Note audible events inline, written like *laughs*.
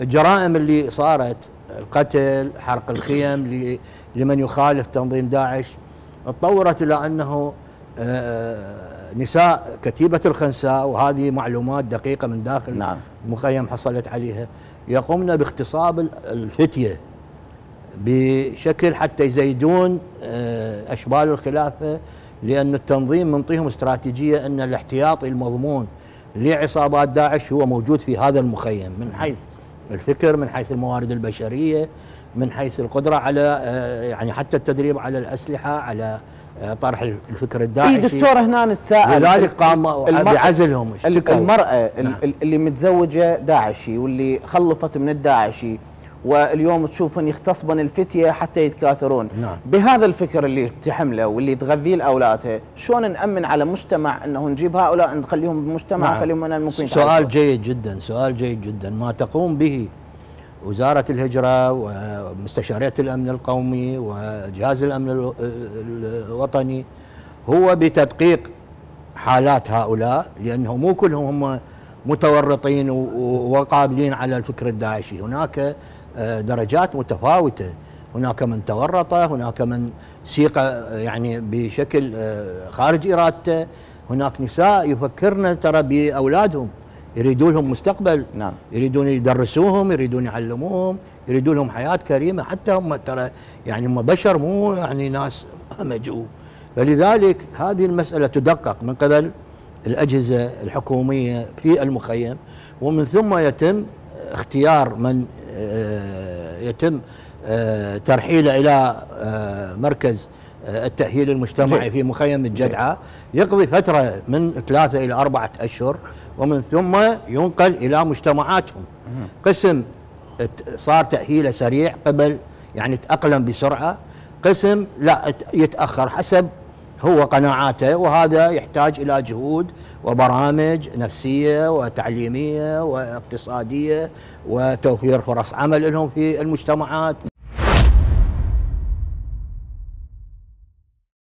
الجرائم اللي صارت القتل حرق الخيم لمن يخالف تنظيم داعش تطورت إلى أنه آه، نساء كتيبة الخنساء وهذه معلومات دقيقة من داخل نعم. المخيم حصلت عليها يقومن باغتصاب الفتية بشكل حتى يزيدون آه، أشبال الخلافة لأن التنظيم منطيهم استراتيجية أن الاحتياطي المضمون لعصابات داعش هو موجود في هذا المخيم من حيث الفكر من حيث الموارد البشرية من حيث القدرة على آه، يعني حتى التدريب على الأسلحة على آه، طرح الفكر الداعشي اي دكتور هنا السائل لذلك قام بعزلهم المرأة نعم. اللي متزوجة داعشي واللي خلفت من الداعشي واليوم تشوفن يختصبن الفتية حتى يتكاثرون نعم. بهذا الفكر اللي تحمله واللي تغذيه لاولادها شلون نأمن على مجتمع إنه نجيب هؤلاء نخليهم بمجتمع نعم. نخليهم من ممكن سؤال جيد جدا سؤال جيد جدا ما تقوم به وزارة الهجرة ومستشارية الأمن القومي وجهاز الأمن الوطني هو بتدقيق حالات هؤلاء لأنه مو كلهم هم متورطين وقابلين على الفكر الداعشي. هناك آه، درجات متفاوتة. هناك من تورط هناك من سيق يعني بشكل آه، خارج إرادته. هناك نساء يفكرن ترى بأولادهم. يريدون لهم مستقبل. نعم. يريدون يدرسوهم يريدون يعلموهم يريدون لهم حياة كريمة. حتى هم ترى يعني هم بشر مو يعني ناس *laughs* همجوا فلذلك هذه المسألة تدقق. من قبل الأجهزة الحكومية في المخيم ومن ثم يتم اختيار من آه، يتم آه، ترحيله إلى آه، مركز التأهيل المجتمعي في مخيم الجدعة يقضي فترة من ثلاثة إلى أربعة أشهر ومن ثم ينقل إلى مجتمعاتهم. قسم صار تأهيله سريع قبل يعني تأقلم بسرعة. قسم لا يتأخر حسب هو قناعاته وهذا يحتاج إلى جهود وبرامج نفسية وتعليمية واقتصادية وتوفير فرص عمل لهم في المجتمعات.